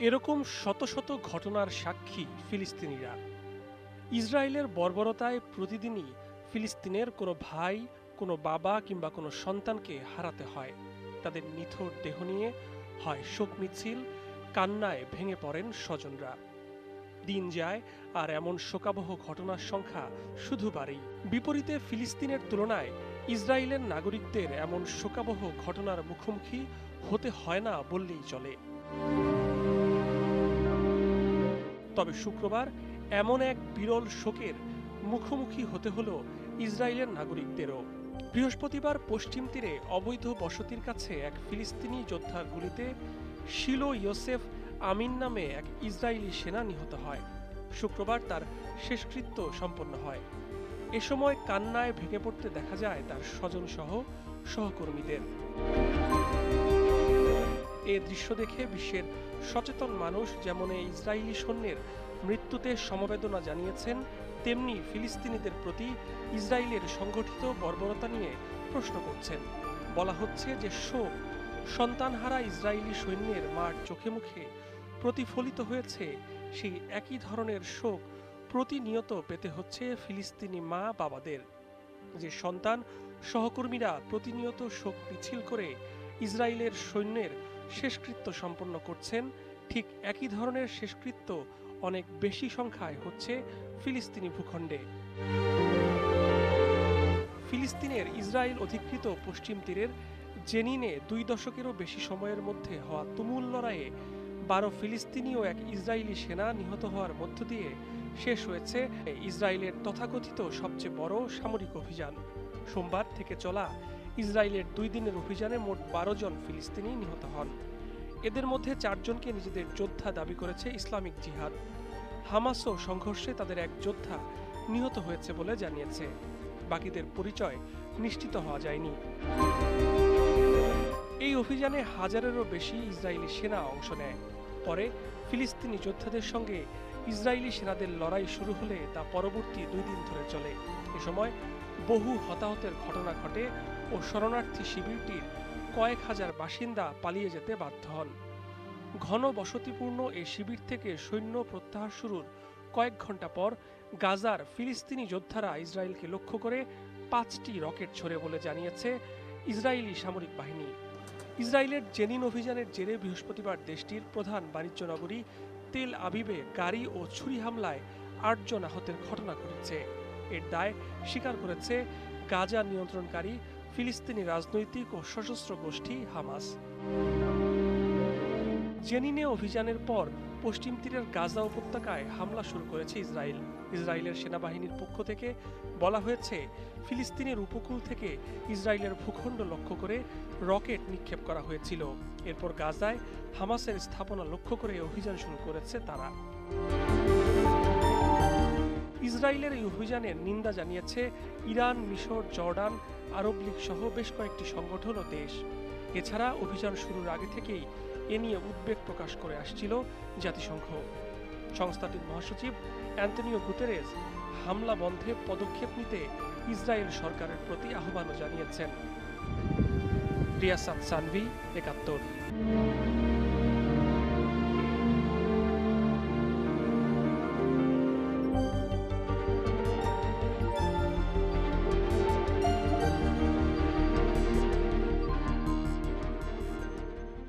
এরকম শত শত ঘটনার সাক্ষী ফিলিস্তিনিরা। ইসরায়েলের বর্বরতায় প্রতিদিনই ফিলিস্তিনের কোনো ভাই, কোনো বাবা কিংবা কোনো সন্তানকে হারাতে হয়। তাদের নিথর দেহ নিয়ে হয় শোক মিছিল, কান্নায় ভেঙে পড়েন স্বজনরা। দিন যায় আর এমন শোকাবহ ঘটনার সংখ্যা শুধু বাড়েই। বিপরীতে ফিলিস্তিনের তুলনায় ইসরায়েলের নাগরিকদের এমন শোকাবহ ঘটনার মুখোমুখি হতে হয় না বললেই চলে। তবে শুক্রবার এমন এক বিরল শোকের মুখোমুখি হতে হলো ইসরায়েলের নাগরিকদেরও। বৃহস্পতিবার পশ্চিম তীরে অবৈধ বসতির কাছে এক ফিলিস্তিনি যোদ্ধার গুলিতে শিলো ইয়োসেফ আমিন নামে এক ইসরায়েলি সেনা নিহত হয়। শুক্রবার তার শেষকৃত্য সম্পন্ন হয়। এ সময় কান্নায় ভেঙে পড়তে দেখা যায় তার স্বজন সহ সহকর্মীদের। এ দৃশ্য দেখে বিশ্বের সচেতন মানুষ যেমন এই ইসরায়েলি সৈন্যের মৃত্যুতে সমবেদনা জানিয়েছেন, তেমনি ফিলিস্তিনিদের প্রতি ইসরায়েলের সংগঠিত বর্বরতা নিয়ে প্রশ্ন করছেন। বলা হচ্ছে যে শোক সন্তানহারা ইসরায়েলি সৈন্যের মার চোখে মুখে প্রতিফলিত হয়েছে। সেই একই ধরনের শোক প্রতিনিয়ত পেতে হচ্ছে ফিলিস্তিনি মা বাবাদের যে সন্তান, সহকর্মীরা প্রতিনিয়ত শোক মিছিল করে ইসরায়েলের সৈন্যের শেষকৃত্য সম্পন্ন করছেন। ঠিক একই ধরনের শেষকৃত্য অনেক বেশি সংখ্যায় হচ্ছে ফিলিস্তিনি ভূখণ্ডে। ফিলিস্তিনের ইসরায়েল অধিকৃত পশ্চিম তীরের জেনিনে দুই দশকেরও বেশি সময়ের মধ্যে হওয়া তুমুল লড়াইয়ে বারো ফিলিস্তিনি ও এক ইসরায়েলি সেনা নিহত হওয়ার মধ্য দিয়ে শেষ হয়েছে ইসরায়েলের তথাকথিত সবচেয়ে বড় সামরিক অভিযান। সোমবার থেকে চলা ইসরায়েলের দুই দিনের অভিযানে মোট বারো জন ফিলিস্তিনি নিহত হন। এদের মধ্যে চারজনকে নিজেদের যোদ্ধা দাবি করেছে ইসলামিক জিহাদ। হামাসও সংঘর্ষে তাদের এক যোদ্ধা নিহত হয়েছে বলে জানিয়েছে। বাকিদের পরিচয় নিশ্চিত হওয়া যায়নি। এই অভিযানে হাজারেরও বেশি ইসরায়েলি সেনা অংশ নেয়। পরে ফিলিস্তিনি যোদ্ধাদের সঙ্গে ইসরায়েলি সেনাদের লড়াই শুরু হলে তা পরবর্তী দুই দিন ধরে চলে। এ সময় বহু হতাহতের ঘটনা ঘটে ও শরণার্থী শিবিরটির কয়েক হাজার বাসিন্দা পালিয়ে যেতে বাধ্য হন। ঘন বসতিপূর্ণ এই শিবির থেকে সৈন্য প্রত্যাহার শুরুর কয়েক ঘণ্টা পর গাজার ফিলিস্তিনি যোদ্ধারা ইসরায়েলকে লক্ষ্য করে পাঁচটি রকেট ছোড়ে বলে জানিয়েছে ইসরায়েলি সামরিক বাহিনী। ইসরায়েলের জেনিন অভিযানের জেরে বৃহস্পতিবার দেশটির প্রধান বাণিজ্য নগরী তেল আবিবে গাড়ি ও ছুরি হামলায় আটজন আহতের ঘটনা ঘটেছে। এর দায় স্বীকার করেছে গাজা নিয়ন্ত্রণকারী ফিলিস্তিনি রাজনৈতিক ও সশস্ত্র গোষ্ঠী হামাস। জেনিনে অভিযানের পর পশ্চিম তীরের গাজা উপত্যকায় হামলা শুরু করেছে ইসরায়েল। ইসরায়েলের সেনাবাহিনীর পক্ষ থেকে বলা হয়েছে, ফিলিস্তিনের উপকূল থেকে ইসরায়েলের ভূখণ্ড লক্ষ্য করে রকেট নিক্ষেপ করা হয়েছিল। এরপর গাজায় হামাসের স্থাপনা লক্ষ্য করে অভিযান শুরু করেছে তারা। ইসরায়েলের এই অভিযানের নিন্দা জানিয়েছে ইরান, মিশর, জর্ডান, আরব লীগ সহ বেশ কয়েকটি সংগঠন ও দেশ। এছাড়া অভিযান শুরুর আগে থেকেই এ নিয়ে উদ্বেগ প্রকাশ করে আসছিল জাতিসংঘ। সংস্থাটির মহাসচিব অ্যান্টনিও গুতেরেস হামলা বন্ধে পদক্ষেপ নিতে ইসরায়েল সরকারের প্রতি আহ্বানও জানিয়েছেন। রিয়াসাত সানভি, একাত্তর।